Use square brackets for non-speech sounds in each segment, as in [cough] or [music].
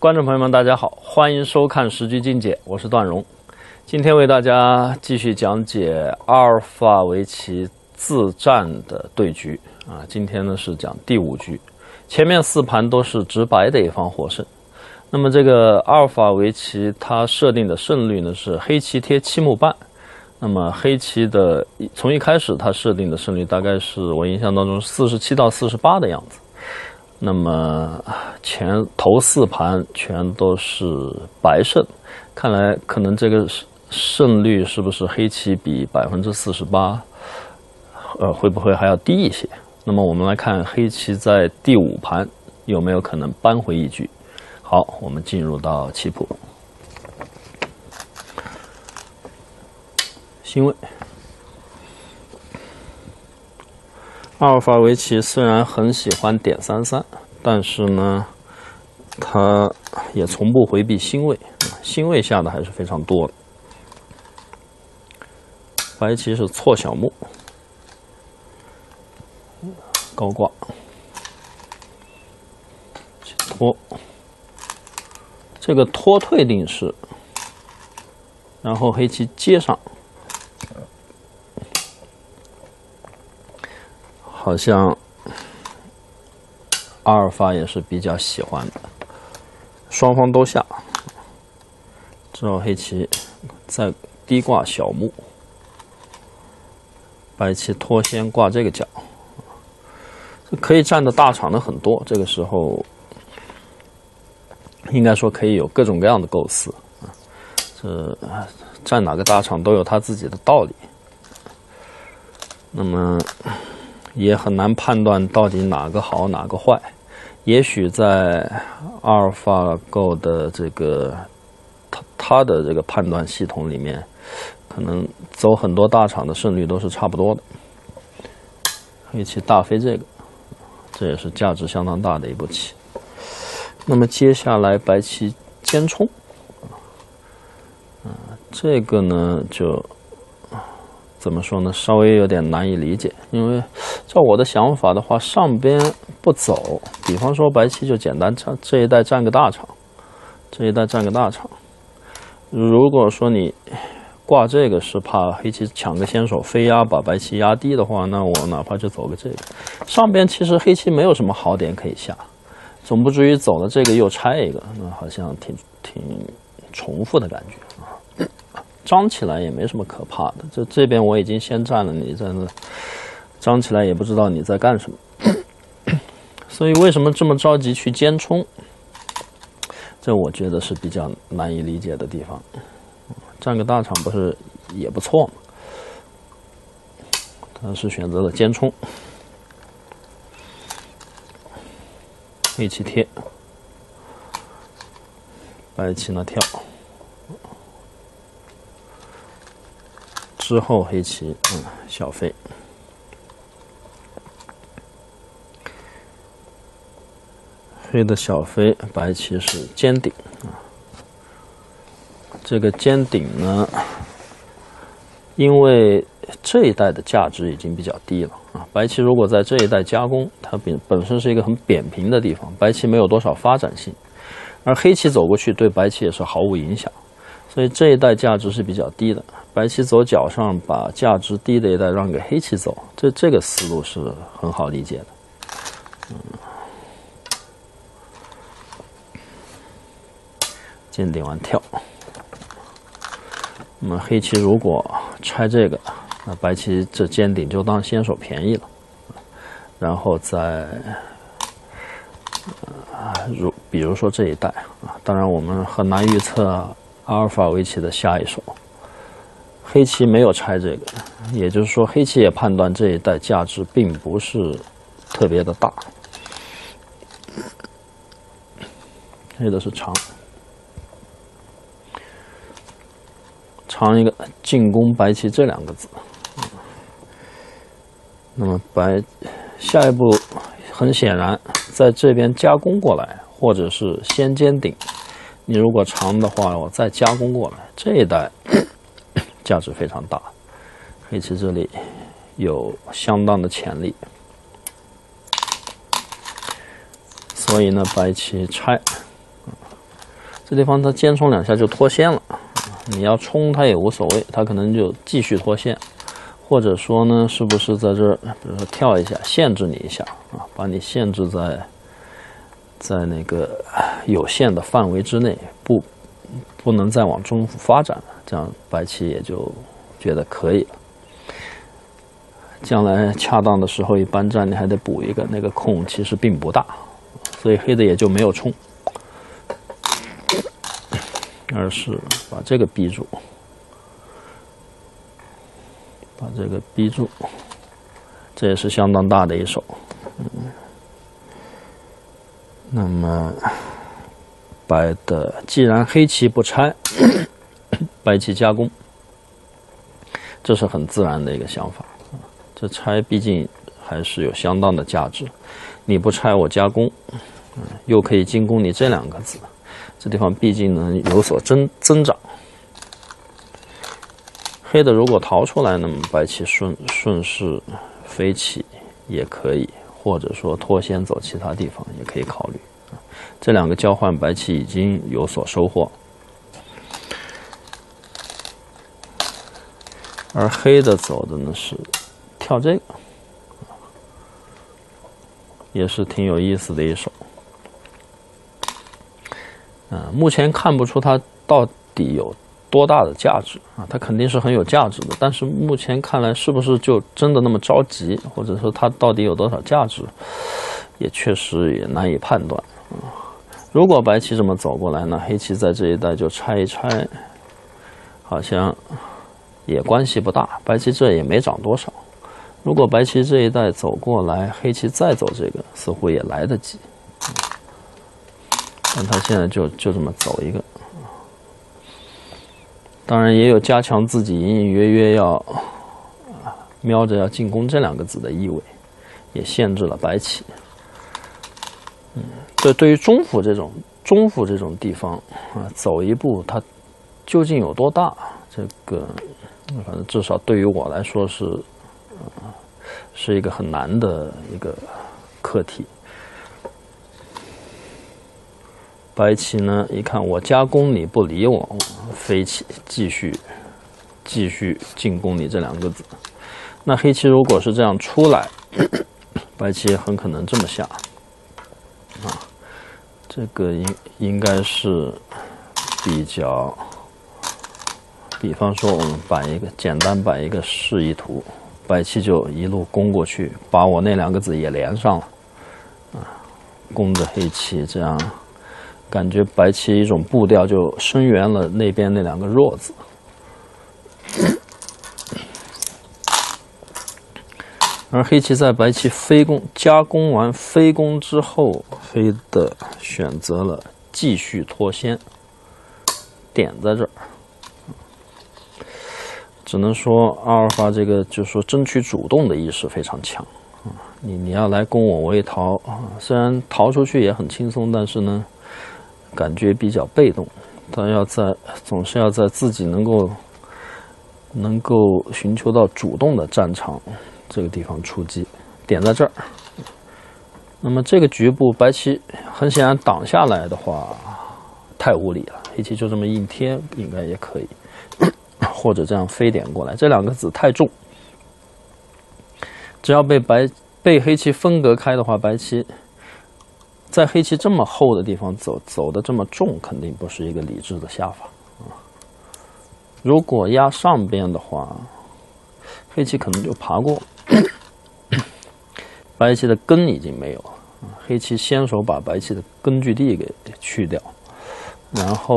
观众朋友们，大家好，欢迎收看《时局境界》，我是段荣。今天为大家继续讲解阿尔法围棋自战的对局啊。今天呢是讲第五局，前面四盘都是直白的一方获胜。那么这个阿尔法围棋它设定的胜率呢是黑棋贴七目半。那么黑棋的从一开始它设定的胜率大概是我印象当中四十七到四十八的样子。那么前头四盘全都是白胜，看来可能这个胜率是不是黑棋比百分之四十八，呃，会不会还要低一些？那么我们来看黑棋在第五盘有没有可能扳回一局？好，我们进入到棋谱，星位。阿尔法围棋虽然很喜欢点三三，但是呢，他也从不回避星位，星位下的还是非常多的。白棋是错小目，高挂，拖，这个拖退定式，然后黑棋接上。好像阿尔法也是比较喜欢的，双方都下，之后黑棋再低挂小目，白棋脱先挂这个角，可以占的大场的很多。这个时候应该说可以有各种各样的构思，这占哪个大场都有他自己的道理。那么。也很难判断到底哪个好哪个坏，也许在阿尔法狗的这个他他的这个判断系统里面，可能走很多大场的胜率都是差不多的。黑棋大飞这个，这也是价值相当大的一步棋。那么接下来白棋尖冲，啊，这个呢就。怎么说呢？稍微有点难以理解，因为照我的想法的话，上边不走，比方说白棋就简单占这一带占个大场，这一带占个大场。如果说你挂这个是怕黑棋抢个先手飞压把白棋压低的话，那我哪怕就走个这个。上边其实黑棋没有什么好点可以下，总不至于走了这个又拆一个，那好像挺挺重复的感觉啊。张起来也没什么可怕的，这这边我已经先占了，你在那张起来也不知道你在干什么，[coughs] 所以为什么这么着急去尖冲？这我觉得是比较难以理解的地方。占个大场不是也不错吗？他是选择了尖冲，黑棋贴，白棋呢跳。之后黑棋，嗯，小飞，黑的小飞，白棋是尖顶啊。这个尖顶呢，因为这一代的价值已经比较低了啊。白棋如果在这一代加工，它本本身是一个很扁平的地方，白棋没有多少发展性，而黑棋走过去对白棋也是毫无影响。所以这一带价值是比较低的，白棋走角上，把价值低的一带让给黑棋走，这这个思路是很好理解的。嗯，尖顶完跳，那么黑棋如果拆这个，那白棋这尖顶就当先手便宜了，然后再啊，如比如说这一带啊，当然我们很难预测。阿尔法围棋的下一手，黑棋没有拆这个，也就是说，黑棋也判断这一带价值并不是特别的大。黑的是长，长一个进攻白棋这两个字。那么白下一步很显然在这边加工过来，或者是先尖顶。你如果长的话，我再加工过来，这一代 [coughs] 价值非常大，黑棋这里有相当的潜力，所以呢，白棋拆，这地方它尖冲两下就脱线了，你要冲它也无所谓，它可能就继续脱线，或者说呢，是不是在这儿，比如说跳一下，限制你一下啊，把你限制在在那个有限的范围之内，不不能再往中府发展了，这样白棋也就觉得可以了。将来恰当的时候一般战，你还得补一个，那个空其实并不大，所以黑的也就没有冲。而是把这个逼住，把这个逼住，这也是相当大的一手。嗯，那么白的既然黑棋不拆，[coughs] 白棋加攻，这是很自然的一个想法。这拆毕竟还是有相当的价值，你不拆我加攻，又可以进攻你这两个子。这地方毕竟能有所增增长，黑的如果逃出来，那么白棋顺顺势飞起也可以，或者说脱先走其他地方也可以考虑。这两个交换，白棋已经有所收获，而黑的走的呢是跳这个，也是挺有意思的一手。嗯，目前看不出它到底有多大的价值啊，它肯定是很有价值的。但是目前看来，是不是就真的那么着急，或者说它到底有多少价值，也确实也难以判断啊。如果白棋这么走过来呢，黑棋在这一带就拆一拆，好像也关系不大。白棋这也没涨多少。如果白棋这一带走过来，黑棋再走这个，似乎也来得及。那他现在就就这么走一个，当然也有加强自己隐隐约约要瞄着要进攻这两个子的意味，也限制了白起。嗯，这对于中府这种中府这种地方啊，走一步它究竟有多大？这个反正至少对于我来说是，是一个很难的一个课题。白棋呢？一看我加攻你不理我，飞起继续继续进攻你这两个子。那黑棋如果是这样出来，[clears throat] 白棋很可能这么下啊。这个应应该是比较，比方说我们摆一个简单摆一个示意图，白棋就一路攻过去，把我那两个子也连上了啊，攻着黑棋这样。感觉白棋一种步调就声援了那边那两个弱子，[laughs] 而黑棋在白棋飞攻加攻完飞攻之后，黑的选择了继续脱先，点在这儿，只能说阿尔法这个就是说争取主动的意识非常强啊！你你要来攻我，我也逃啊，虽然逃出去也很轻松，但是呢。感觉比较被动，他要在总是要在自己能够能够寻求到主动的战场这个地方出击，点在这儿。那么这个局部白棋很显然挡下来的话太无理了，黑棋就这么硬贴应该也可以，[coughs] 或者这样飞点过来，这两个子太重，只要被白被黑棋分隔开的话，白棋。在黑棋这么厚的地方走走的这么重，肯定不是一个理智的下法啊。如果压上边的话，黑棋可能就爬过，[coughs] 白棋的根已经没有了。黑棋先手把白棋的根据地给去掉，然后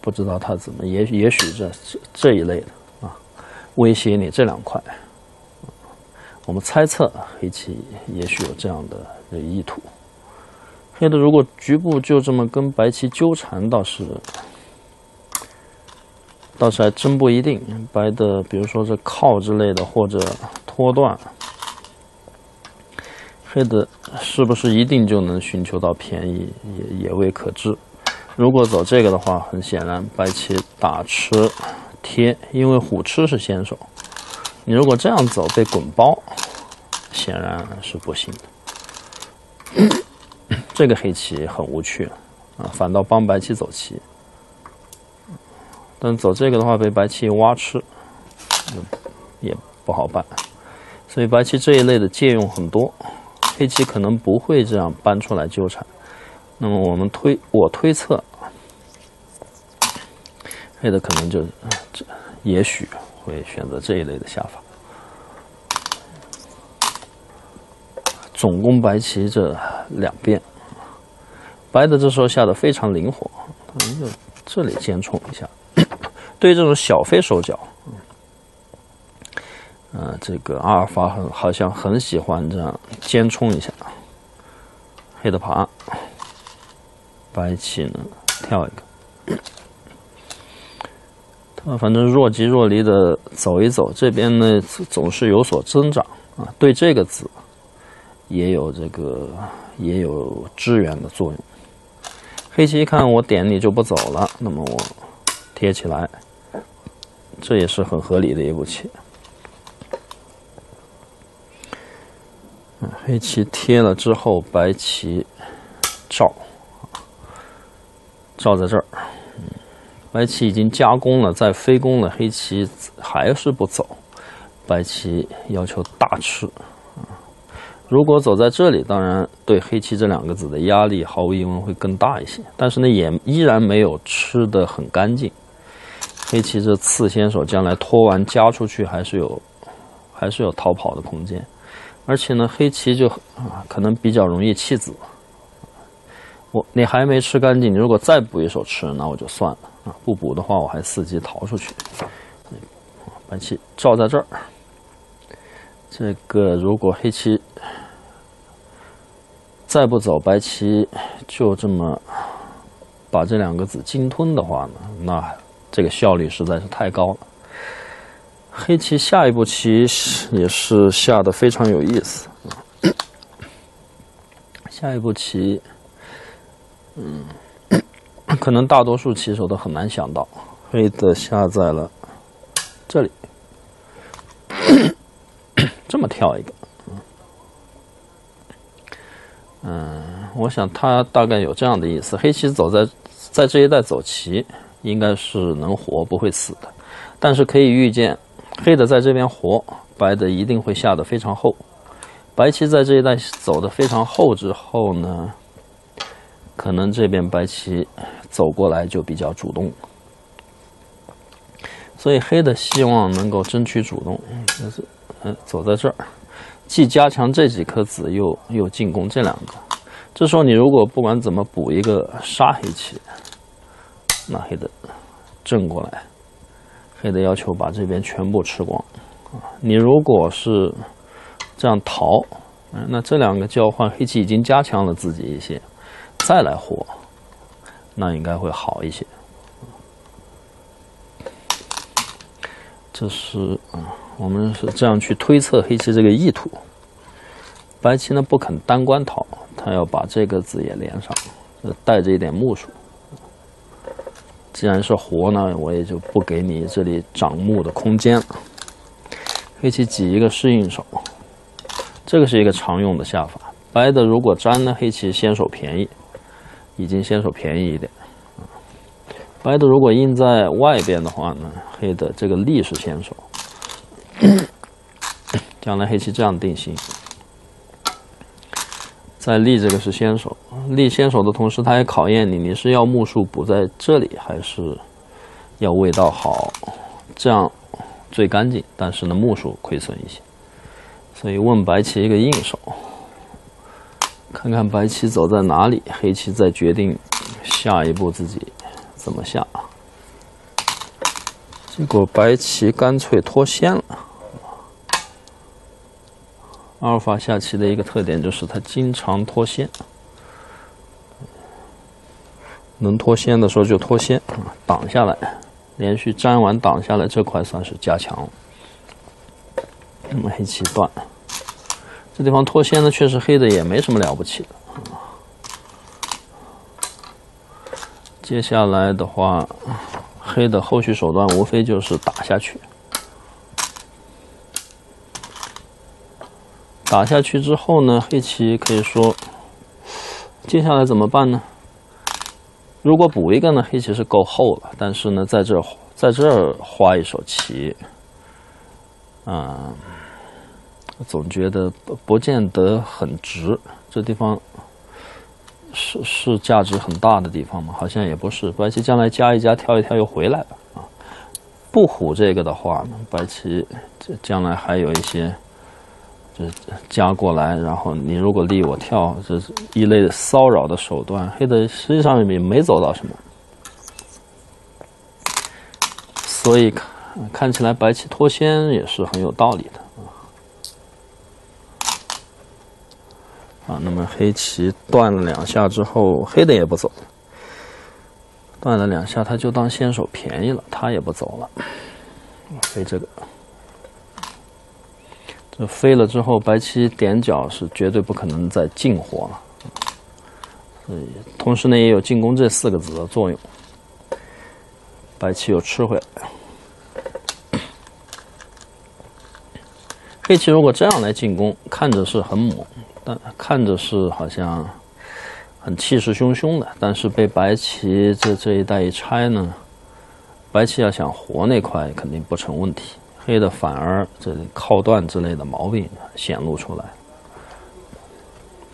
不知道他怎么，也也许这这一类的啊，威胁你这两块。我们猜测黑棋也许有这样的意图。黑的如果局部就这么跟白棋纠缠，倒是倒是还真不一定。白的比如说这靠之类的，或者拖断，黑的是不是一定就能寻求到便宜，也也未可知。如果走这个的话，很显然白棋打吃贴，因为虎吃是先手。你如果这样走被滚包，显然是不行的。这个黑棋很无趣，啊，反倒帮白棋走棋。但走这个的话，被白棋挖吃，也不好办。所以白棋这一类的借用很多，黑棋可能不会这样搬出来纠缠。那么我们推，我推测，黑的可能就这，也许会选择这一类的下法。总攻白棋这两边，白的这时候下的非常灵活，就这里尖冲一下。[coughs] 对这种小飞手脚，嗯，这个阿尔法很好像很喜欢这样尖冲一下。黑的爬，白棋呢跳一个，他反正若即若离的走一走，这边呢总是有所增长啊，对这个子也有这个也有支援的作用。黑棋一看我点你就不走了，那么我贴起来。这也是很合理的一步棋。黑棋贴了之后，白棋照，照在这儿。白棋已经加攻了，再飞攻了，黑棋还是不走。白棋要求大吃。如果走在这里，当然对黑棋这两个子的压力毫无疑问会更大一些。但是呢，也依然没有吃的很干净。黑棋这次先手将来拖完加出去还是有，还是有逃跑的空间，而且呢，黑棋就啊可能比较容易弃子。我你还没吃干净，你如果再补一手吃，那我就算了啊。不补的话，我还伺机逃出去。白棋照在这儿，这个如果黑棋再不走，白棋就这么把这两个子鲸吞的话呢，那。这个效率实在是太高了。黑棋下一步棋也是下的非常有意思。[coughs] 下一步棋，嗯，[coughs] 可能大多数棋手都很难想到，黑的下在了这里，这么跳一个。嗯，我想他大概有这样的意思：黑棋走在在这一带走棋。应该是能活，不会死的，但是可以预见，黑的在这边活，白的一定会下的非常厚。白棋在这一带走的非常厚之后呢，可能这边白棋走过来就比较主动，所以黑的希望能够争取主动，就是嗯走在这儿，既加强这几颗子，又又进攻这两个。这时候你如果不管怎么补一个杀黑棋。那黑的正过来，黑的要求把这边全部吃光啊！你如果是这样逃，那这两个交换，黑棋已经加强了自己一些，再来活，那应该会好一些。这是啊，我们是这样去推测黑棋这个意图。白棋呢不肯单关逃，他要把这个子也连上，带着一点目数。既然是活呢，我也就不给你这里长木的空间了。黑棋挤一个适应手，这个是一个常用的下法。白的如果粘呢，黑棋先手便宜，已经先手便宜一点。白的如果印在外边的话呢，黑的这个力是先手，[coughs] 将来黑棋这样定型。在立这个是先手，立先手的同时，他也考验你，你是要目数补在这里，还是要味道好，这样最干净，但是呢目数亏损一些，所以问白棋一个硬手，看看白棋走在哪里，黑棋再决定下一步自己怎么下。结果白棋干脆脱先了。阿尔法下棋的一个特点就是它经常脱先，能脱先的时候就脱先，挡下来，连续粘完挡下来这块算是加强。那么黑棋断，这地方脱先呢，确实黑的也没什么了不起的。接下来的话，黑的后续手段无非就是打下去。打下去之后呢，黑棋可以说，接下来怎么办呢？如果补一个呢，黑棋是够厚了，但是呢，在这在这儿花一手棋，啊，总觉得不不见得很值。这地方是是价值很大的地方吗？好像也不是。白棋将来加一加，跳一跳又回来了啊。不虎这个的话呢，白棋将来还有一些。加过来，然后你如果立我跳，这是一类骚扰的手段。黑的实际上也没走到什么，所以看看起来白棋脱先也是很有道理的啊。啊，那么黑棋断了两下之后，黑的也不走，断了两下他就当先手便宜了，他也不走了，飞这个。飞了之后，白棋点角是绝对不可能再进活了，所以同时呢也有进攻这四个子的作用。白棋又吃回来，黑棋如果这样来进攻，看着是很猛，但看着是好像很气势汹汹的，但是被白棋这这一带一拆呢，白棋要想活那块肯定不成问题。黑的反而这靠断之类的毛病显露出来，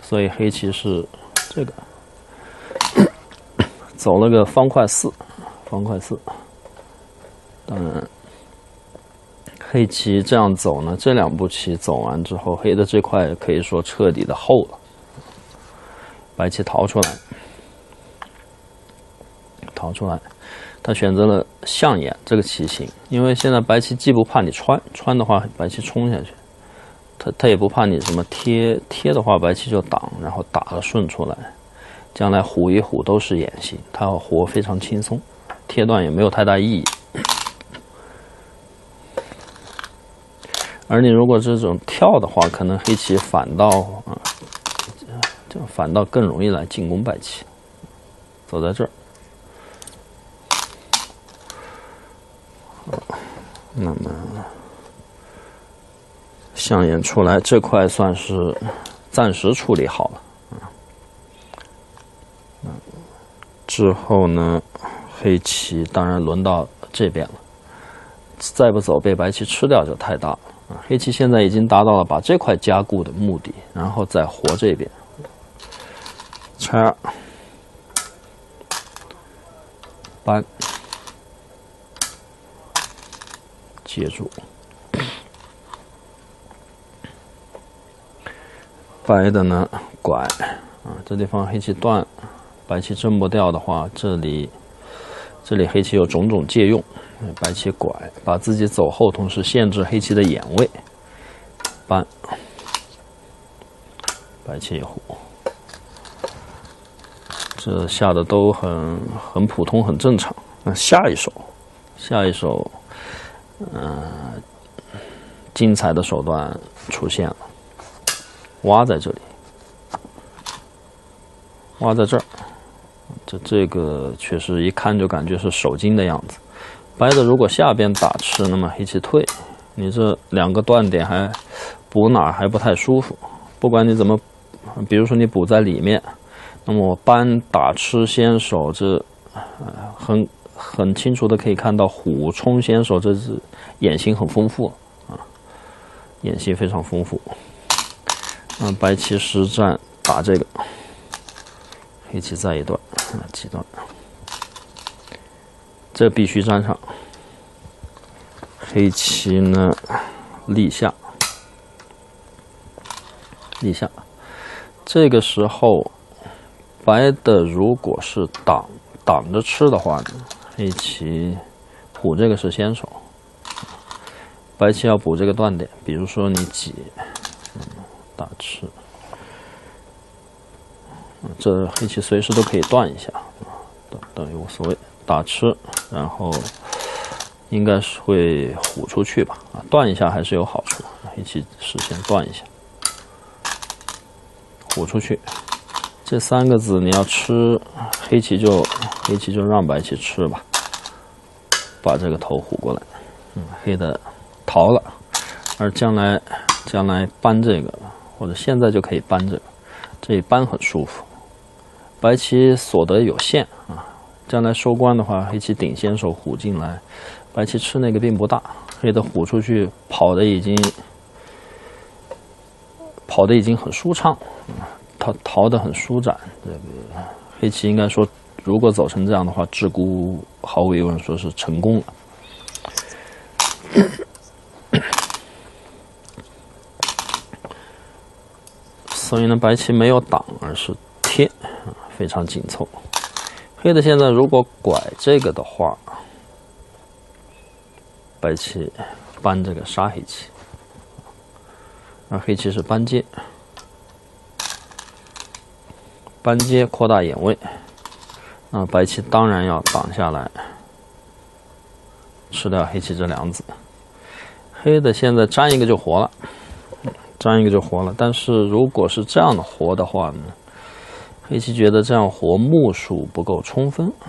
所以黑棋是这个走了个方块四，方块四。当然，黑棋这样走呢，这两步棋走完之后，黑的这块可以说彻底的厚了。白棋逃出来，逃出来。他选择了象眼这个棋形，因为现在白棋既不怕你穿，穿的话白棋冲下去，他他也不怕你什么贴贴的话，白棋就挡，然后打了顺出来，将来虎一虎都是眼形，他活非常轻松，贴断也没有太大意义。而你如果这种跳的话，可能黑棋反倒啊，就反倒更容易来进攻白棋，走在这儿。那么，象眼出来这块算是暂时处理好了啊。之后呢，黑棋当然轮到这边了，再不走被白棋吃掉就太大了啊。黑棋现在已经达到了把这块加固的目的，然后再活这边，拆二，搬。接住，白的呢拐啊，这地方黑棋断，白棋挣不掉的话，这里这里黑棋有种种借用，白棋拐，把自己走后，同时限制黑棋的眼位，搬，白棋一虎，这下的都很很普通，很正常。那下一手，下一手。嗯，精彩的手段出现了，挖在这里，挖在这儿，这这个确实一看就感觉是手筋的样子。白的如果下边打吃，那么黑棋退，你这两个断点还补哪儿还不太舒服。不管你怎么，比如说你补在里面，那么我搬打吃先手，这很。很清楚的可以看到，虎冲先手这只眼形很丰富啊，眼形非常丰富。那白棋实战打这个，黑棋再一段啊，几段，这必须粘上。黑棋呢，立下，立下。这个时候，白的如果是挡挡着吃的话呢？黑棋虎这个是先手，白棋要补这个断点，比如说你挤，打吃，这黑棋随时都可以断一下，等等于无所谓，打吃，然后应该是会虎出去吧，啊，断一下还是有好处，黑棋实现断一下，虎出去。这三个子你要吃，黑棋就黑棋就让白棋吃吧，把这个头虎过来，嗯，黑的逃了，而将来将来搬这个，或者现在就可以搬这个，这一搬很舒服，白棋所得有限啊，将来收官的话，黑棋顶先手虎进来，白棋吃那个并不大，黑的虎出去跑的已经跑的已经很舒畅，逃逃的很舒展。这个黑棋应该说，如果走成这样的话，鹧鸪毫无疑问说是成功了。[coughs] 所以呢，白棋没有挡，而是贴，非常紧凑。黑的现在如果拐这个的话，白棋搬这个杀黑棋，而黑棋是搬接，搬接扩大眼位，那白棋当然要挡下来，吃掉黑棋这两子。黑的现在粘一个就活了。粘一个就活了，但是如果是这样的活的话呢，黑棋觉得这样活目数不够充分啊。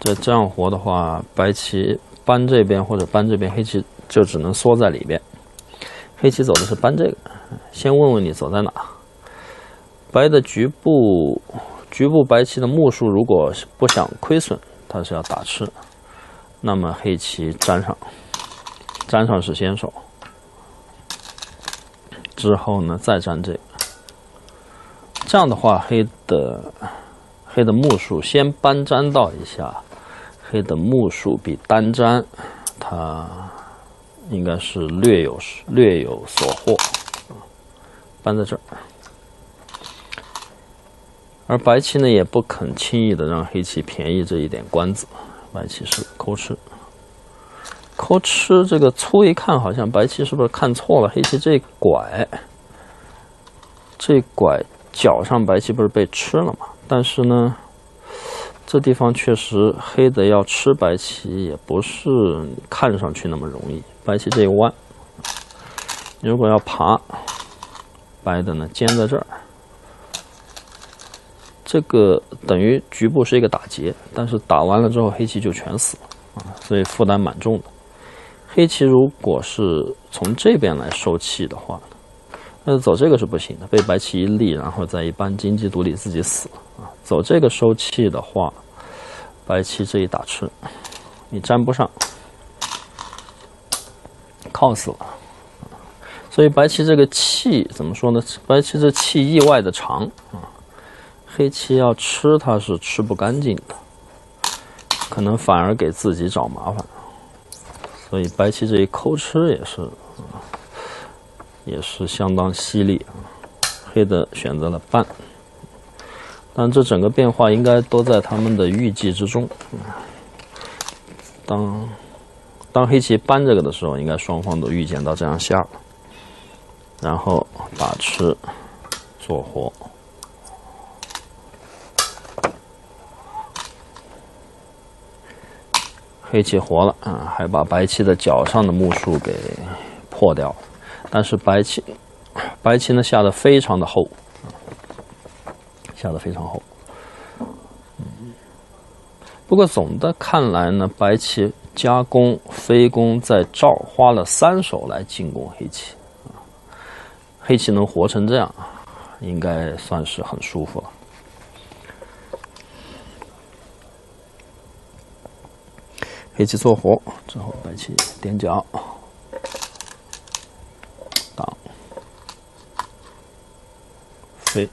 这这样活的话，白棋搬这边或者搬这边，黑棋就只能缩在里边。黑棋走的是搬这个，先问问你走在哪。白的局部局部白棋的目数如果不想亏损，它是要打吃，那么黑棋粘上。粘上是先手，之后呢再粘这个。这样的话，黑的黑的目数先搬粘到一下，黑的目数比单粘，它应该是略有略有所获。搬在这儿，而白棋呢也不肯轻易的让黑棋便宜这一点官子，白棋是抠吃。抠吃这个粗一看，好像白棋是不是看错了？黑棋这拐，这拐角上白棋不是被吃了吗？但是呢，这地方确实黑的要吃白棋也不是看上去那么容易。白棋这一弯，如果要爬，白的呢尖在这儿，这个等于局部是一个打劫，但是打完了之后黑棋就全死了啊，所以负担蛮重的。黑棋如果是从这边来收气的话，那走这个是不行的，被白棋一立，然后再一扳，金鸡独立，自己死了啊！走这个收气的话，白棋这一打吃，你粘不上，靠死了。所以白棋这个气怎么说呢？白棋这气意外的长啊，黑棋要吃它是吃不干净的，可能反而给自己找麻烦。所以白棋这一抠吃也是，也是相当犀利啊。黑的选择了搬，但这整个变化应该都在他们的预计之中。当当黑棋搬这个的时候，应该双方都预见到这样下了，然后打吃做活。黑棋活了啊，还把白棋的脚上的目数给破掉。但是白棋，白棋呢下的非常的厚，下的非常厚。不过总的看来呢，白棋加攻飞攻在赵花了三手来进攻黑棋，黑棋能活成这样，应该算是很舒服了。黑棋做活之后，白棋点角挡飞，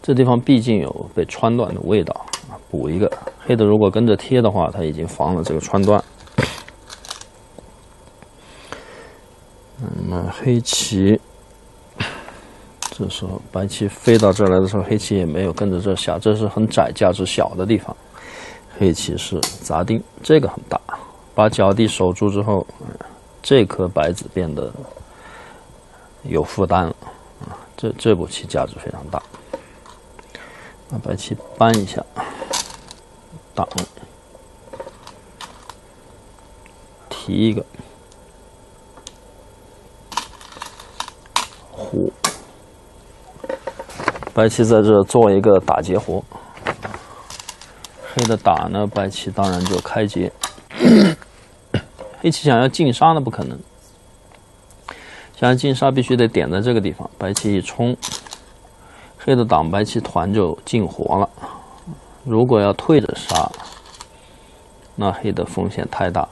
这地方毕竟有被穿断的味道，补一个黑的。如果跟着贴的话，它已经防了这个穿断。那么黑棋这时候白棋飞到这来的时候，黑棋也没有跟着这下，这是很窄价值小的地方。黑棋是砸钉，这个很大，把角地守住之后，这颗白子变得有负担了啊！这这步棋价值非常大。把白棋搬一下，挡，提一个虎，白棋在这做一个打劫活。黑的打呢，白棋当然就开劫。[coughs] 黑棋想要进杀呢，不可能。想要进杀，必须得点在这个地方。白棋一冲，黑的挡白棋团就进活了。如果要退着杀，那黑的风险太大。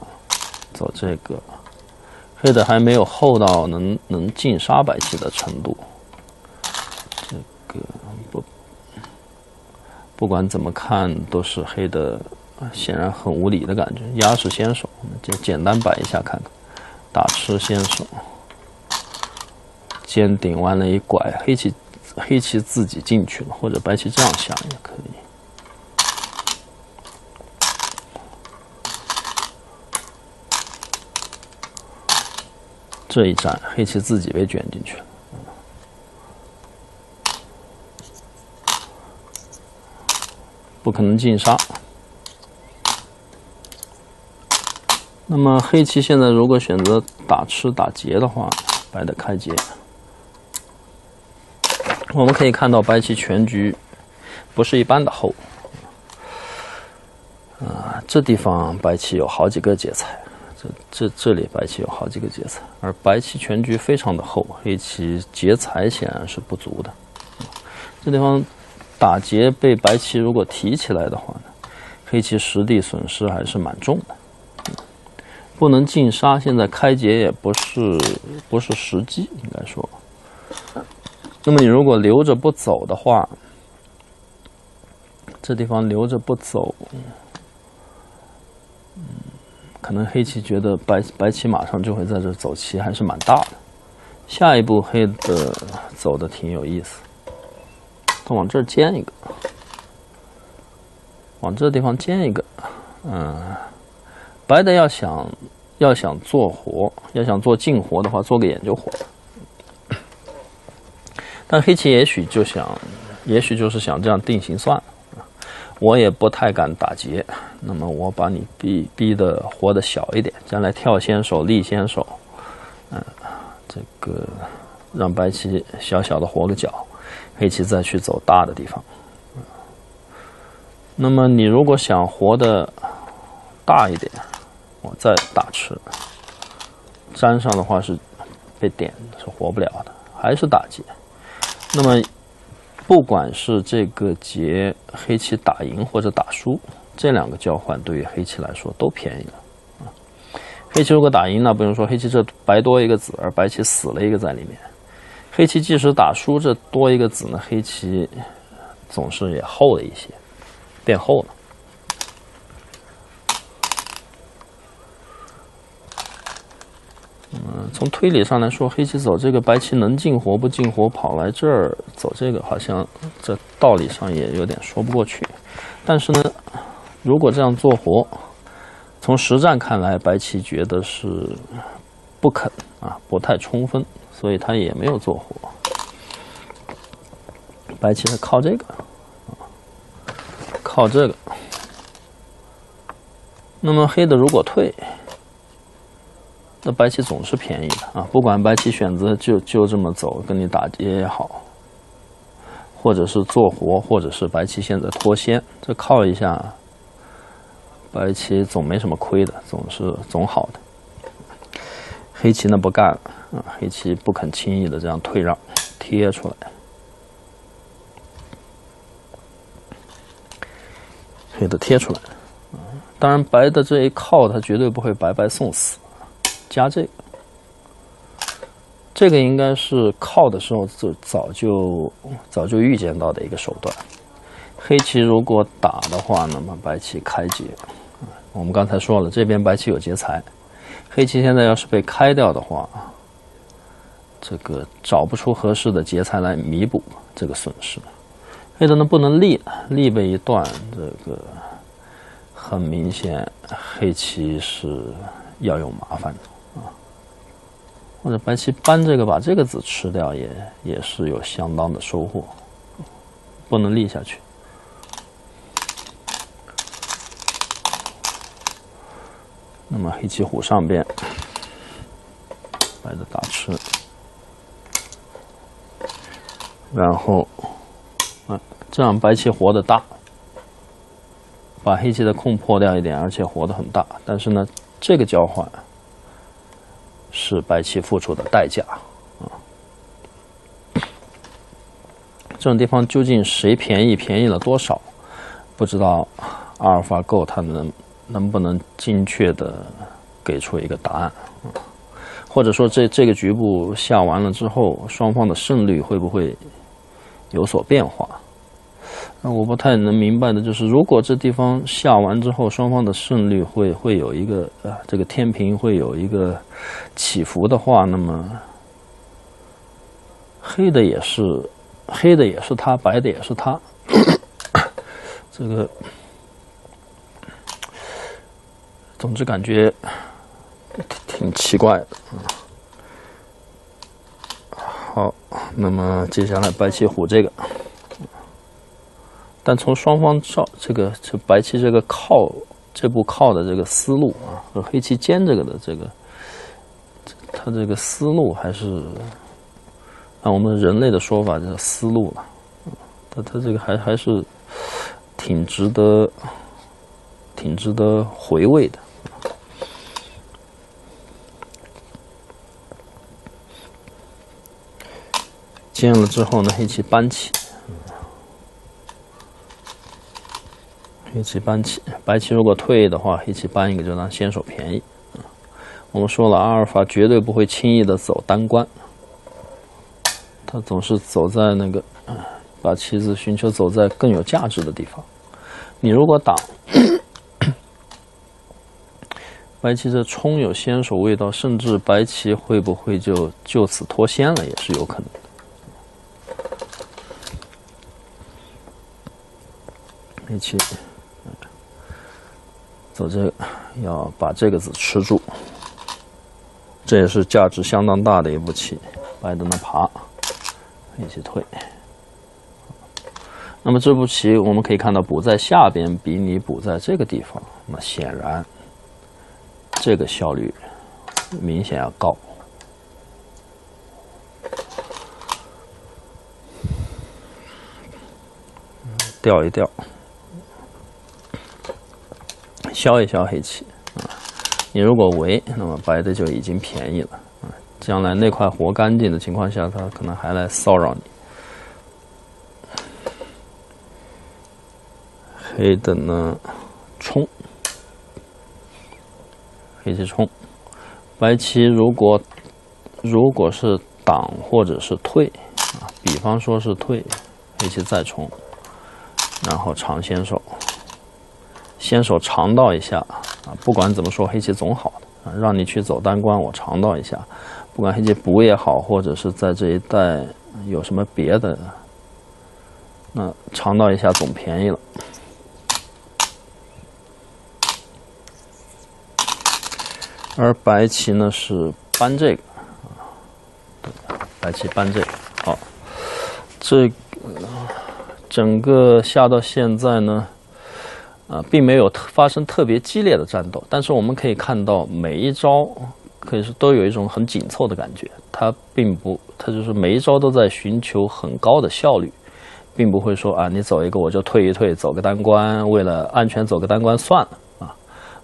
走这个，黑的还没有厚到能能进杀白棋的程度。这个不，管怎么看都是黑的，显然很无理的感觉。压是先手，就简单摆一下看看。打吃先手，尖顶完了，一拐，黑棋黑棋自己进去了，或者白棋这样想也可以。这一战，黑棋自己被卷进去了，不可能进杀。那么黑棋现在如果选择打吃打劫的话，白的开劫。我们可以看到白棋全局不是一般的厚，啊，这地方白棋有好几个劫材。这这这里白棋有好几个劫材，而白棋全局非常的厚，黑棋劫材显然是不足的。这地方打劫被白棋如果提起来的话呢，黑棋实地损失还是蛮重的。不能进杀，现在开劫也不是不是时机，应该说。那么你如果留着不走的话，这地方留着不走，嗯。可能黑棋觉得白白棋马上就会在这走棋，还是蛮大的。下一步黑的走的挺有意思，他往这儿尖一个，往这地方尖一个，嗯，白的要想要想做活，要想做近活的话，做个眼就活了。但黑棋也许就想，也许就是想这样定型算了。我也不太敢打劫，那么我把你逼逼的活的小一点，将来跳先手、立先手，嗯，这个让白棋小小的活个角，黑棋再去走大的地方。那么你如果想活的大一点，我再打吃，粘上的话是被点是活不了的，还是打劫。那么。不管是这个劫黑棋打赢或者打输，这两个交换对于黑棋来说都便宜了啊。黑棋如果打赢，那不用说，黑棋这白多一个子，而白棋死了一个在里面。黑棋即使打输，这多一个子呢，黑棋总是也厚了一些，变厚了。嗯，从推理上来说，黑棋走这个，白棋能进活不进活，跑来这儿走这个，好像这道理上也有点说不过去。但是呢，如果这样做活，从实战看来，白棋觉得是不肯啊，不太充分，所以他也没有做活。白棋是靠这个，靠这个。那么黑的如果退。那白棋总是便宜的啊！不管白棋选择就就这么走，跟你打劫也好，或者是做活，或者是白棋现在脱先，这靠一下，白棋总没什么亏的，总是总好的。黑棋呢不干了啊！黑棋不肯轻易的这样退让，贴出来，黑的贴出来当然白的这一靠，他绝对不会白白送死。加这个，这个应该是靠的时候就早就早就预见到的一个手段。黑棋如果打的话，那么白棋开劫。我们刚才说了，这边白棋有劫财，黑棋现在要是被开掉的话，这个找不出合适的劫财来弥补这个损失。黑的呢不能立，立被一断，这个很明显，黑棋是要有麻烦的啊。或者白棋搬这个把这个子吃掉，也也是有相当的收获，不能立下去。那么黑棋虎上边，白的打吃，然后啊，这样白棋活的大，把黑棋的空破掉一点，而且活的很大。但是呢，这个交换。是白棋付出的代价啊！这种地方究竟谁便宜，便宜了多少？不知道阿尔法狗它能能不能精确的给出一个答案，或者说这这个局部下完了之后，双方的胜率会不会有所变化？那我不太能明白的就是，如果这地方下完之后，双方的胜率会会有一个呃这个天平会有一个起伏的话，那么黑的也是黑的也是他，白的也是他。[coughs] 这个，总之感觉挺奇怪的。好，那么接下来白棋虎这个，但从双方照这个这白棋这个靠这步靠的这个思路啊，和黑棋尖这个的这个，他这个思路还是按我们人类的说法叫思路了。他他这个还还是。挺值得，挺值得回味的。煎了之后呢，黑棋搬起，黑棋搬起，白棋如果退的话，黑棋搬一个就当先手便宜。我们说了，阿尔法绝对不会轻易的走单关，他总是走在那个。把棋子寻求走在更有价值的地方。你如果挡 [coughs] 白棋这冲有先手味道，甚至白棋会不会就就此脱先了，也是有可能的。黑棋走这个，要把这个子吃住，这也是价值相当大的一步棋。白的那爬，黑棋退。那么这步棋我们可以看到，补在下边比你补在这个地方，那显然这个效率明显要高。掉一掉，消一消黑棋啊！你如果围，那么白的就已经便宜了啊！将来那块活干净的情况下，他可能还来骚扰你。黑的呢，冲，黑棋冲，白棋如果如果是挡或者是退啊，比方说是退，黑棋再冲，然后长先手，先手尝到一下啊，不管怎么说，黑棋总好的啊，让你去走单关，我尝到一下，不管黑棋补也好，或者是在这一带有什么别的，那尝到一下总便宜了。而白棋呢是搬这个啊，白棋搬这个好，这整个下到现在呢，啊，并没有发生特别激烈的战斗，但是我们可以看到每一招可以说都有一种很紧凑的感觉，它并不，它就是每一招都在寻求很高的效率，并不会说啊，你走一个我就退一退，走个单关，为了安全走个单关算了啊，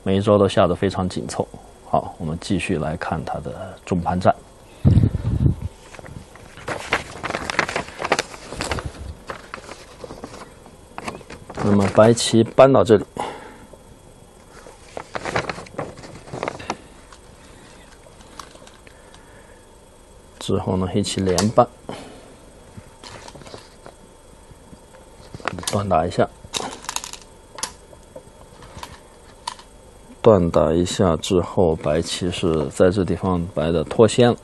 每一招都下得非常紧凑。好，我们继续来看它的中盘战。那么白棋搬到这里，之后呢，黑棋连搬，断打一下。断打一下之后，白棋是在这地方白的脱先了，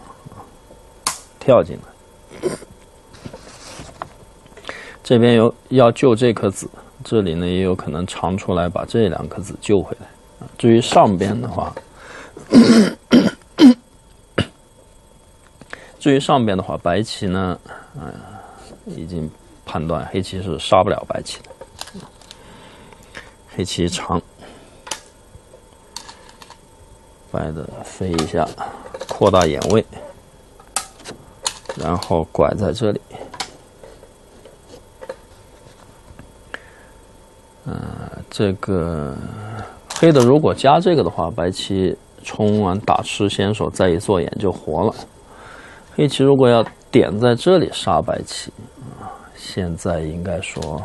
跳进来。这边有要救这颗子，这里呢也有可能长出来把这两颗子救回来。至于上边的话，[coughs] 至于上边的话，白棋呢，嗯，已经判断黑棋是杀不了白棋的，黑棋长。白的飞一下，扩大眼位，然后拐在这里。嗯，这个黑的如果加这个的话，白棋冲完打吃先手，再一做眼就活了。黑棋如果要点在这里杀白棋啊，现在应该说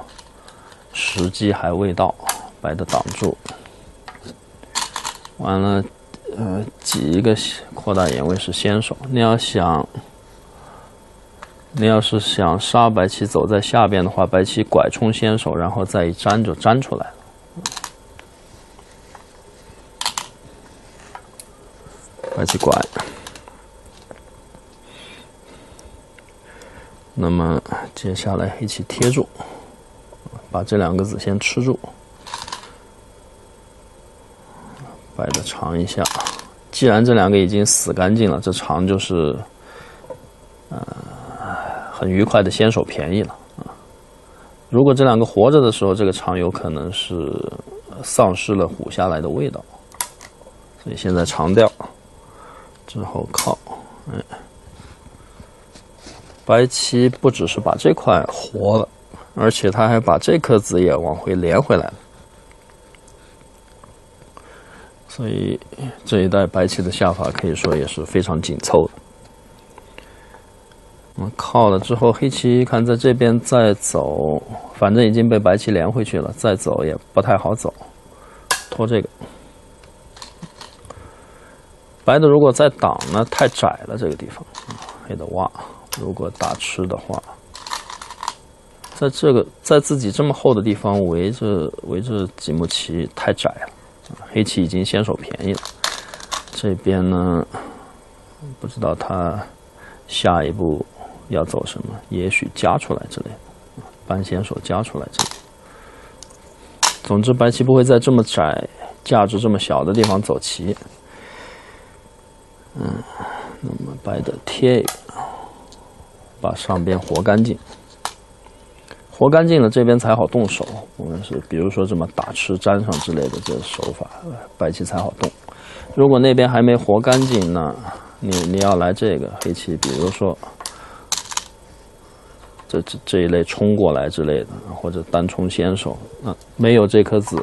时机还未到，白的挡住，完了，呃，挤一个扩大眼位是先手。你要想，你要是想杀白棋走在下边的话，白棋拐冲先手，然后再一粘就粘出来了。白棋拐。那么接下来黑棋贴住，把这两个子先吃住，白的长一下。既然这两个已经死干净了，这长就是，很愉快的先手便宜了啊。如果这两个活着的时候，这个长有可能是丧失了虎下来的味道，所以现在长掉之后靠，哎。白棋不只是把这块活了，而且他还把这颗子也往回连回来了，所以这一代白棋的下法可以说也是非常紧凑耗。了之后，黑棋看在这边再走，反正已经被白棋连回去了，再走也不太好走，拖这个。白的如果再挡呢，太窄了这个地方，黑的挖。如果打吃的话，在这个在自己这么厚的地方围着围着几目棋太窄了，黑棋已经先手便宜了。这边呢，不知道他下一步要走什么，也许夹出来之类的，半先手夹出来之类。总之，白棋不会在这么窄、价值这么小的地方走棋。嗯，那么白的贴一个。把上边活干净，活干净了，这边才好动手。我们是比如说这么打吃粘上之类的这手法，白棋才好动。如果那边还没活干净呢，你你要来这个黑棋，比如说这这这一类冲过来之类的，或者单冲先手，那没有这颗子，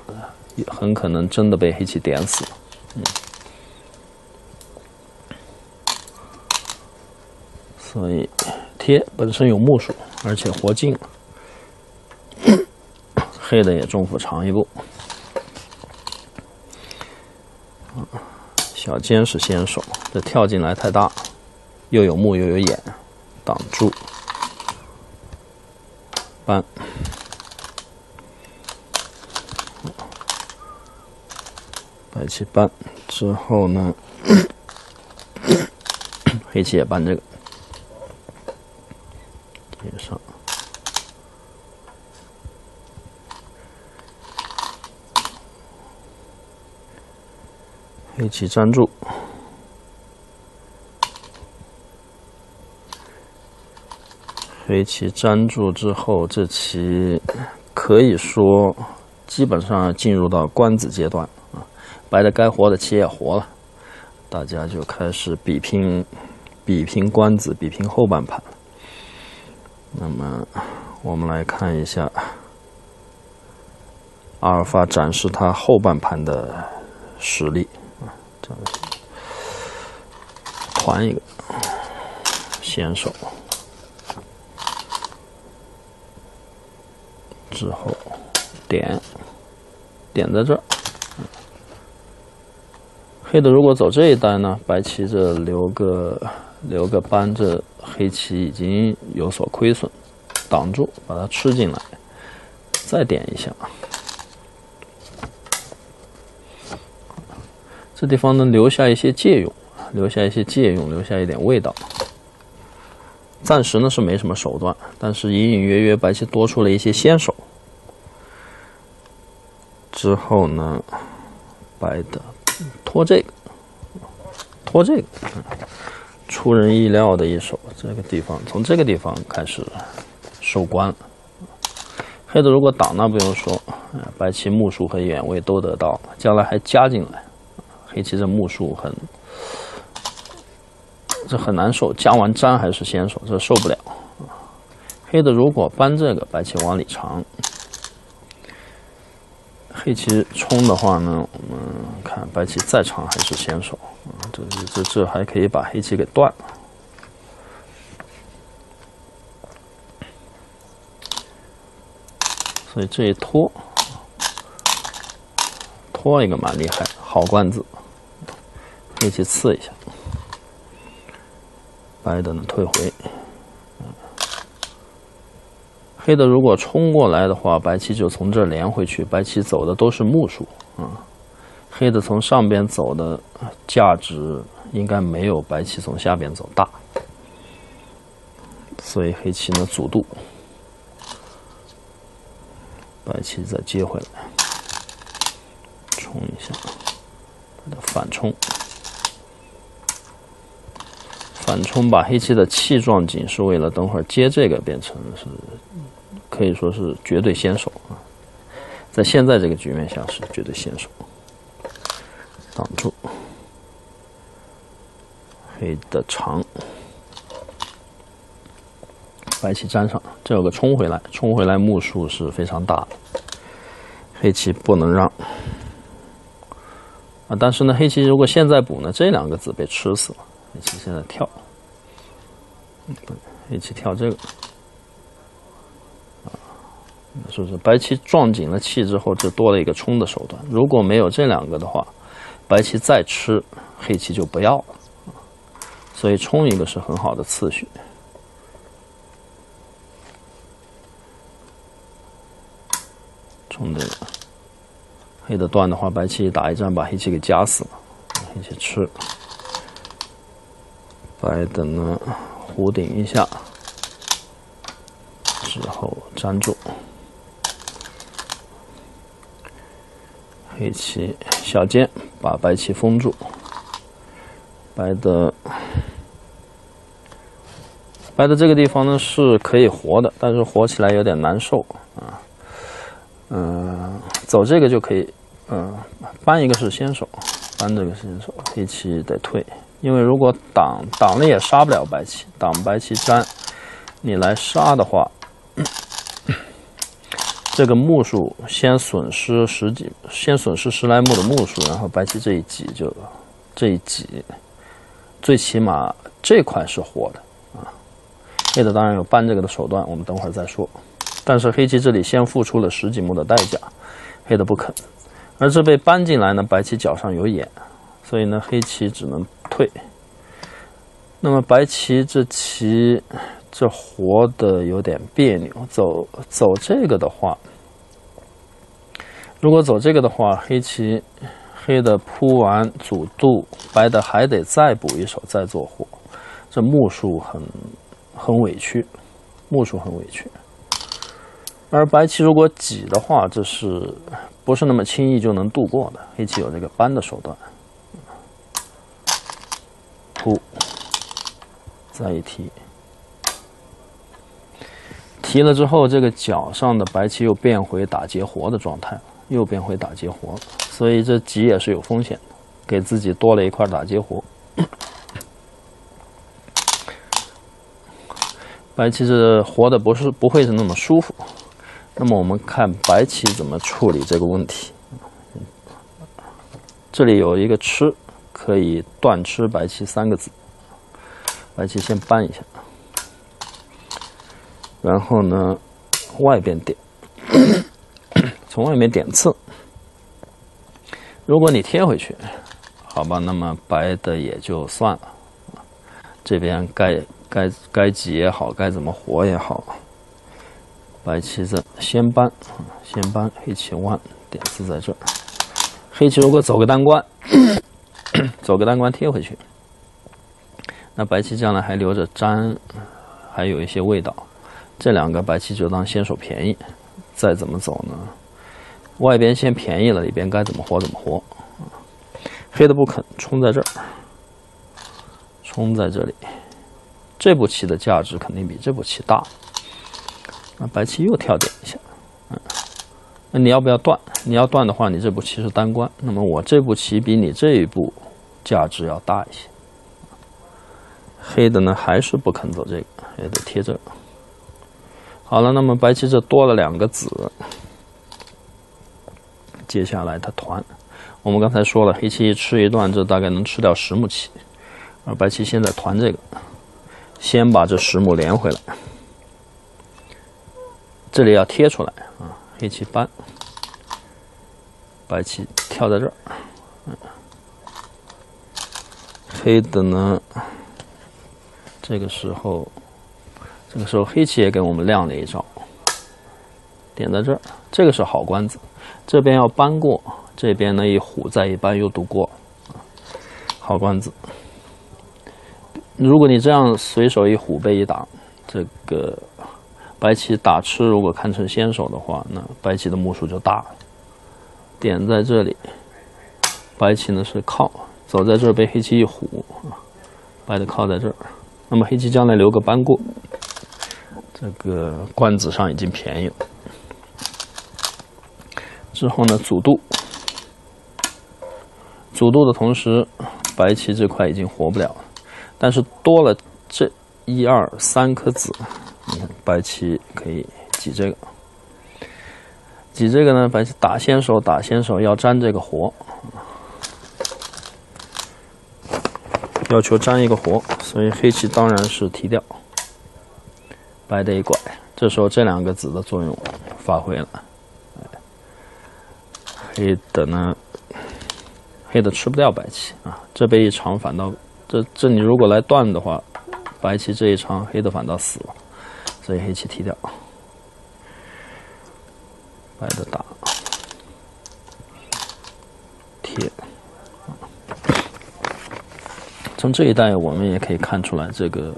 很可能真的被黑棋点死。嗯，所以。贴本身有目数，而且活近，黑的也中府长一步。小尖是先手，这跳进来太大，又有目又有眼，挡住。搬，白棋搬之后呢，黑棋也搬这个。上，黑棋粘住，黑棋粘住之后，这棋可以说基本上进入到官子阶段啊。白的该活的棋也活了，大家就开始比拼，比拼官子，比拼后半盘。那么，我们来看一下阿尔法展示他后半盘的实力啊，这样团一个先手之后点点在这儿，黑的如果走这一单呢，白棋这留个留个扳这。黑棋已经有所亏损，挡住，把它吃进来，再点一下。这地方能留下一些借用，留下一些借用，留下一点味道。暂时呢是没什么手段，但是隐隐约约白棋多出了一些先手。之后呢，白的拖这个，拖这个。出人意料的一手，这个地方从这个地方开始收官。黑的如果挡，那不用说，白棋目数和眼位都得到，将来还加进来，黑棋这目数很，这很难受。加完粘还是先手，这受不了。黑的如果搬这个，白棋往里长。黑棋冲的话呢，我们看白棋再长还是先手啊，这这这还可以把黑棋给断了。所以这一拖，拖一个蛮厉害，好罐子，黑棋刺一下，白的呢退回。黑的如果冲过来的话，白棋就从这连回去。白棋走的都是目数啊，黑的从上边走的价值应该没有白棋从下边走大，所以黑棋呢阻度，白棋再接回来，冲一下，反冲，反冲把黑棋的气撞紧，是为了等会儿接这个变成是。可以说是绝对先手啊，在现在这个局面下是绝对先手，挡住黑的长，白棋粘上，这有个冲回来，冲回来目数是非常大的，黑棋不能让啊，但是呢，黑棋如果现在补呢，这两个子被吃死了，黑棋现在跳，黑棋跳这个。是不是白棋撞紧了气之后，就多了一个冲的手段？如果没有这两个的话，白棋再吃，黑棋就不要了。所以冲一个是很好的次序。冲这个，黑的断的话，白棋打一战把黑棋给夹死了，黑棋吃，白的呢弧顶一下之后粘住。黑棋小尖把白棋封住，白的白的这个地方呢是可以活的，但是活起来有点难受啊。嗯，走这个就可以，嗯，搬一个是先手，搬这个是先手，黑棋得退，因为如果挡挡了也杀不了白棋，挡白棋粘，你来杀的话。这个目数先损失十几，先损失十来目的目数，然后白棋这一挤就这一挤，最起码这块是活的啊。黑的当然有搬这个的手段，我们等会儿再说。但是黑棋这里先付出了十几目的代价，黑的不肯。而这被搬进来呢，白棋脚上有眼，所以呢黑棋只能退。那么白棋这棋。这活的有点别扭，走走这个的话，如果走这个的话，黑棋黑的铺完阻渡，白的还得再补一手再做活，这目数很很委屈，目数很委屈。而白棋如果挤的话，这是不是那么轻易就能度过的？黑棋有这个扳的手段，铺再一提。提了之后，这个角上的白棋又变回打劫活的状态，又变回打劫活，所以这急也是有风险的，给自己多了一块打劫活。白棋是活的不是不会是那么舒服，那么我们看白棋怎么处理这个问题。这里有一个吃，可以断吃白棋三个子，白棋先搬一下。然后呢，外边点，[coughs] 从外面点刺。如果你贴回去，好吧，那么白的也就算了。这边该该该挤也好，该怎么活也好，白棋子先搬，先搬黑棋弯，点刺在这儿。黑棋如果走个单关，[coughs] 走个单关贴回去，那白棋将来还留着粘，还有一些味道。这两个白棋就当先手便宜，再怎么走呢？外边先便宜了，里边该怎么活怎么活。黑的不肯冲在这儿，冲在这里，这步棋的价值肯定比这步棋大。那白棋又跳点一下，嗯，那你要不要断？你要断的话，你这步棋是单关，那么我这步棋比你这一步价值要大一些。黑的呢，还是不肯走这个，也得贴这个。好了，那么白棋这多了两个子，接下来它团。我们刚才说了，黑棋吃一段，这大概能吃掉十目棋，而白棋现在团这个，先把这十目连回来。这里要贴出来啊，黑棋搬，白棋跳在这儿，黑的呢，这个时候，这个时候黑棋也给我们亮了一招，点在这儿，这个是好关子，这边要搬过，这边呢一虎再一搬又渡过，好关子。如果你这样随手一虎背一打，这个白棋打吃，如果看成先手的话，那白棋的目数就大了。点在这里，白棋呢是靠，走在这儿被黑棋一虎，白的靠在这儿，那么黑棋将来留个搬过，这个罐子上已经便宜了。之后呢，阻渡，阻渡的同时，白棋这块已经活不了了。但是多了这一二三颗子，白棋可以挤这个，挤这个呢，白棋打先手打先手要粘这个活，要求粘一个活，所以黑棋当然是提掉，白的一拐，这时候这两个子的作用发挥了，黑的呢，黑的吃不掉白棋啊，这边一长反倒。这这你如果来断的话，白棋这一长，黑的反倒死了，所以黑棋踢掉，白的打，贴。从这一带我们也可以看出来，这个，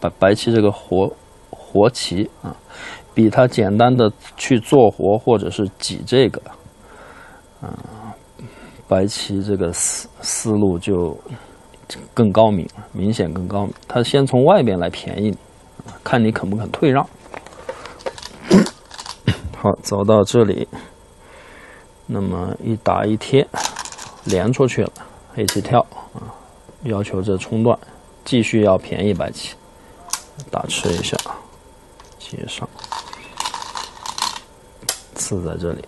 白白棋这个活活棋啊，比他简单的去做活或者是挤这个，啊，白棋这个思思路就。更高明，明显更高明。他先从外边来便宜你，看你肯不肯退让。[coughs] 好，走到这里，那么一打一贴，连出去了，黑棋跳啊，要求这冲断，继续要便宜白棋，打吃一下，接上，刺在这里。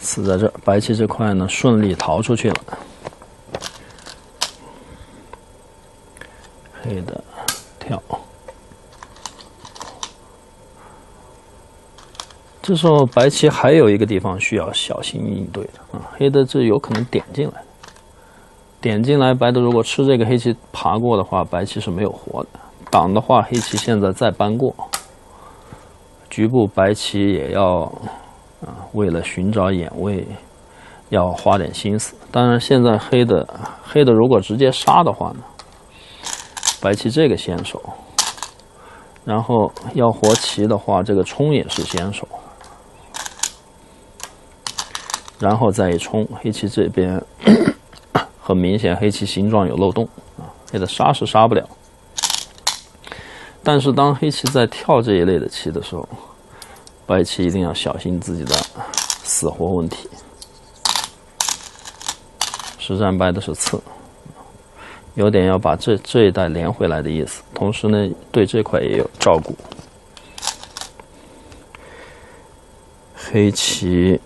死在这，白棋这块呢顺利逃出去了。黑的跳，这时候白棋还有一个地方需要小心应对的啊，黑的这有可能点进来，点进来，白的如果吃这个黑棋爬过的话，白棋是没有活的。挡的话，黑棋现在再搬过，局部白棋也要。啊，为了寻找眼位，要花点心思。当然，现在黑的黑的如果直接杀的话呢，白棋这个先手，然后要活棋的话，这个冲也是先手，然后再一冲，黑棋这边很明显，黑棋形状有漏洞啊，黑的杀是杀不了。但是当黑棋在跳这一类的棋的时候，白棋一定要小心自己的死活问题。实战白的是刺，有点要把这这一带连回来的意思。同时呢，对这块也有照顾。黑棋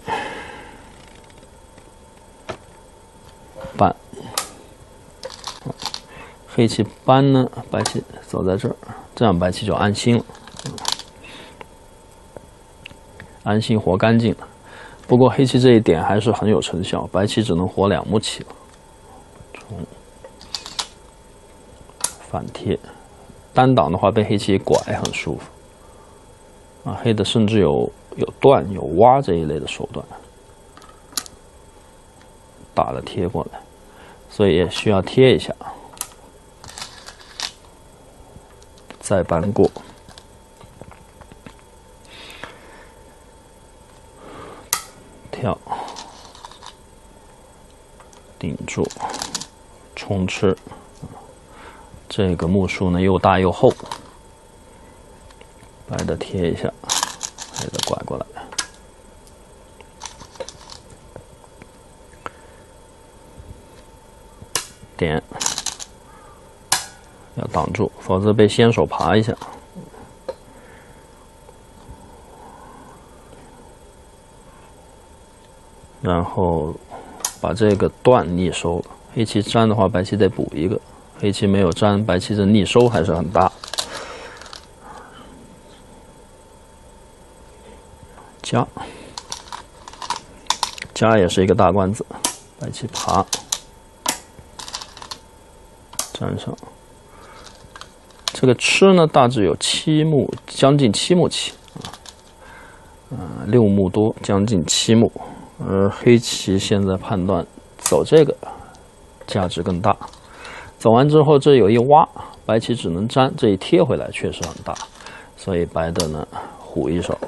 黑棋搬呢，白棋走在这儿，这样白棋就安心了。安心活干净了，不过黑棋这一点还是很有成效，白棋只能活两目棋了。反贴，单挡的话被黑棋拐很舒服。啊，黑的甚至有有断有挖这一类的手段，打了贴过来，所以也需要贴一下，再搬过。跳，顶住，冲吃，这个目数呢又大又厚，白的贴一下，黑的拐过来，点，挡住，否则被先手爬一下。然后把这个断逆收。黑棋粘的话，白棋再补一个。黑棋没有粘，白棋这逆收还是很大。加，加也是一个大罐子。白棋爬，粘上。这个吃呢，大致有七目，将近七目棋啊，呃，六目多，将近七目。而黑棋现在判断走这个价值更大。走完之后，这有一挖，白棋只能粘，这一贴回来确实很大，所以白的呢，虎一手，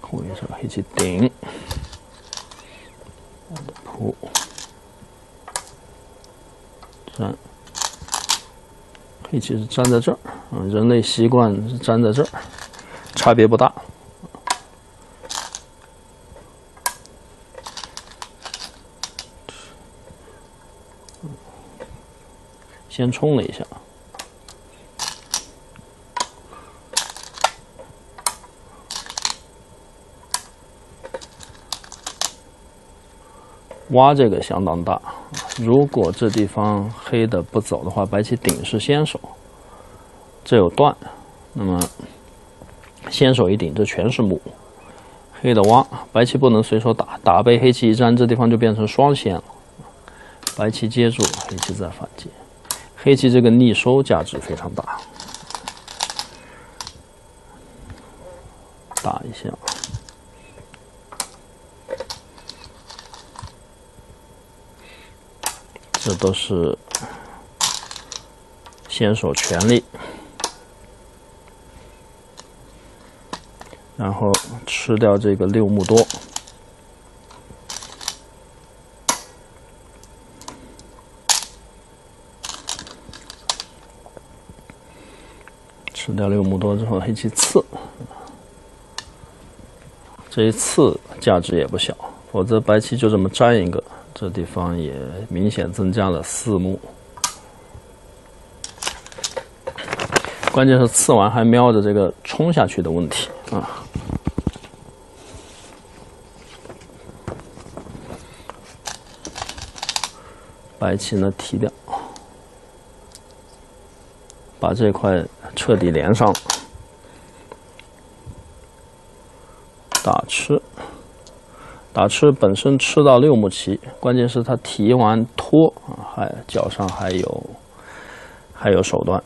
虎一手，黑棋顶，扑，粘。一起是粘在这儿，嗯，人类习惯是粘在这儿，差别不大。先冲了一下，挖这个相当大。如果这地方黑的不走的话，白棋顶是先手，这有断，那么先手一顶，这全是目。黑的挖，白棋不能随手打，打被黑棋一粘，这地方就变成双先了。白棋接住，黑棋再反击，黑棋这个逆收价值非常大，打一下。这都是先手全力，然后吃掉这个六目多，吃掉六目多之后，黑棋刺，这一刺价值也不小，否则白棋就这么粘一个。这地方也明显增加了四目，关键是刺完还瞄着这个冲下去的问题啊！白棋呢提掉，把这块彻底连上，打吃。打吃本身吃到六目棋，关键是他提完拖啊，还脚上还有还有手段。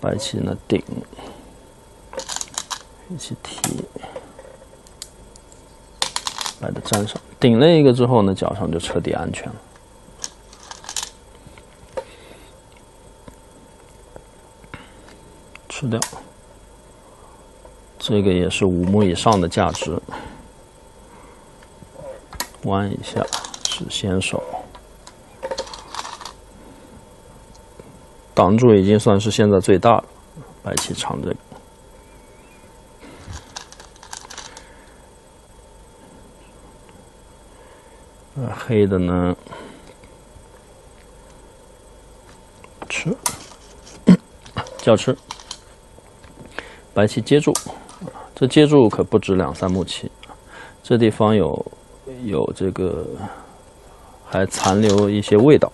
白棋呢顶，黑棋提，白的粘上，顶了一个之后呢，脚上就彻底安全了。吃掉，这个也是五目以上的价值。弯一下是先手，挡住已经算是现在最大了。白棋长这个，黑的呢吃，[coughs] 叫吃，白棋接住，这接住可不止两三目棋，这地方有。有这个，还残留一些味道。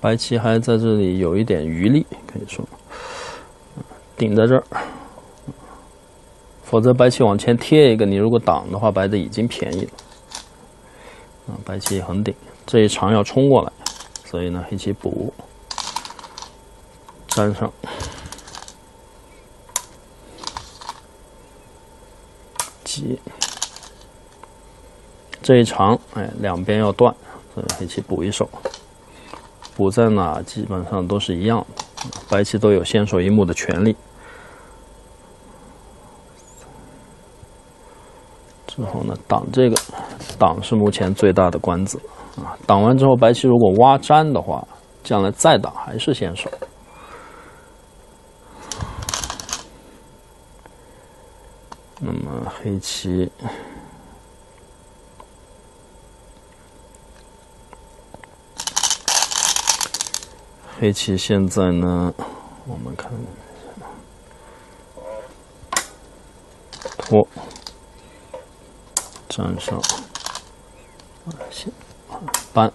白棋还在这里有一点余力，可以说，顶在这儿，否则白棋往前贴一个，你如果挡的话，白的已经便宜了。啊，白棋横顶。这一长要冲过来，所以呢，黑棋补，粘上，急。这一长，哎，两边要断，所以黑棋补一手。补在哪，基本上都是一样的，白棋都有先手一目的权利。之后呢，挡这个，挡是目前最大的关子。啊，挡完之后，白棋如果挖粘的话，将来再挡还是先手。那么黑棋，黑棋现在呢，我们看一下拖粘上，先搬，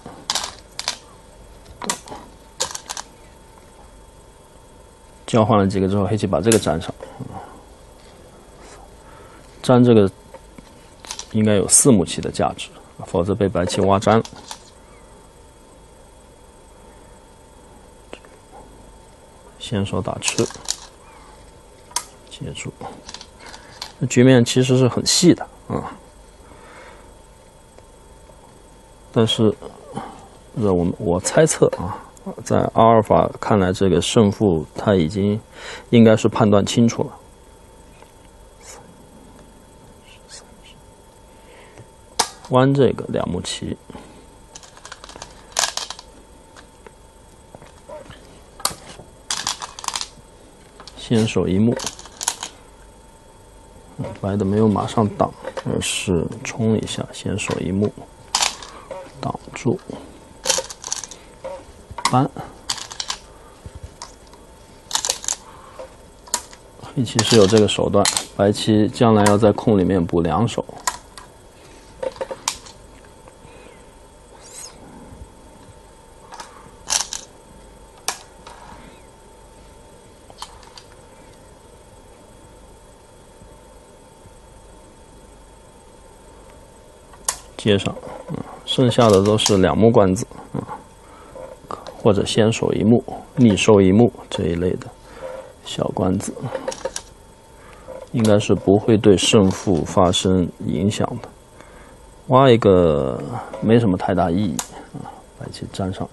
交换了几个之后，黑棋把这个粘上，粘这个应该有四目棋的价值，否则被白棋挖粘了。先手打吃，接住。局面其实是很细的啊，但是，这我我猜测啊，在阿尔法看来，这个胜负他已经应该是判断清楚了。弯这个两目棋。先手一目，白的没有马上挡，而是冲一下，先手一目，住，搬。黑棋是有这个手段，白棋将来要在空里面补两手。接上，剩下的都是两目罐子，嗯，或者先手一目，逆收一目这一类的小罐子，应该是不会对胜负发生影响的。挖一个没什么太大意义，啊，白棋粘上，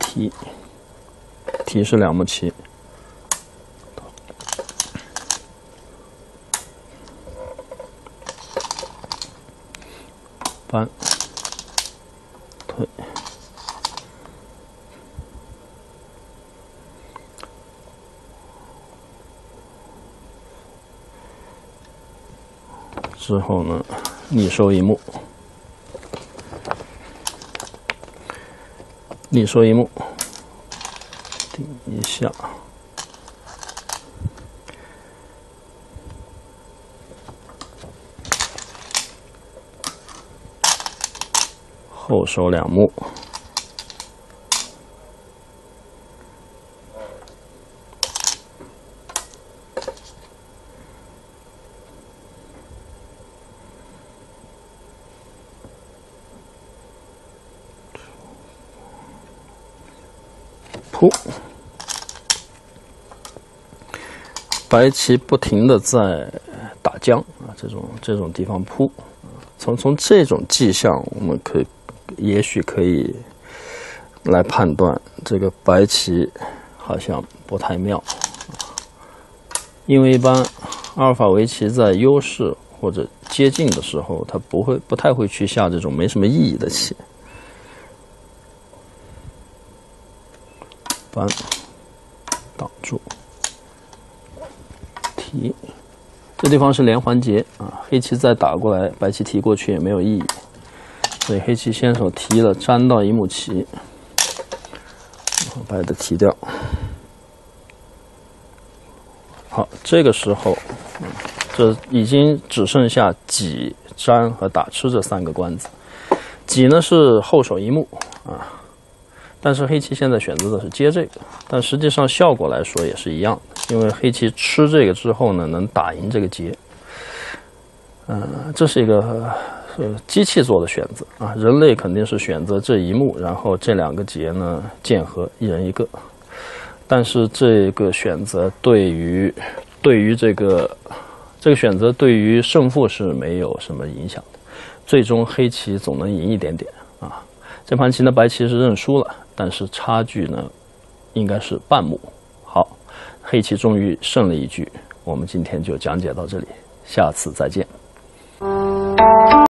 提，提是两目棋。翻，退，之后呢，逆收一目，逆收一目，顶一下。后收两目，扑，白棋不停的在打将啊，这种这种地方扑，从从这种迹象，我们可以。也许可以来判断这个白棋好像不太妙，因为一般阿尔法围棋在优势或者接近的时候，它不会不太会去下这种没什么意义的棋。搬，住，提，这地方是连环结啊，黑棋再打过来，白棋提过去也没有意义。所以黑棋先手提了，粘到一目棋，白的提掉。好，这个时候，这已经只剩下挤、粘和打吃这三个关子。挤呢是后手一目啊，但是黑棋现在选择的是接这个，但实际上效果来说也是一样，因为黑棋吃这个之后呢，能打赢这个劫。嗯，这是一个。机器做的选择啊，人类肯定是选择这一幕，然后这两个劫呢剑合，一人一个。但是这个选择对于对于这个这个选择对于胜负是没有什么影响的。最终黑棋总能赢一点点啊。这盘棋呢，白棋是认输了，但是差距呢应该是半目好黑棋终于胜了一局我们今天就讲解到这里下次再见。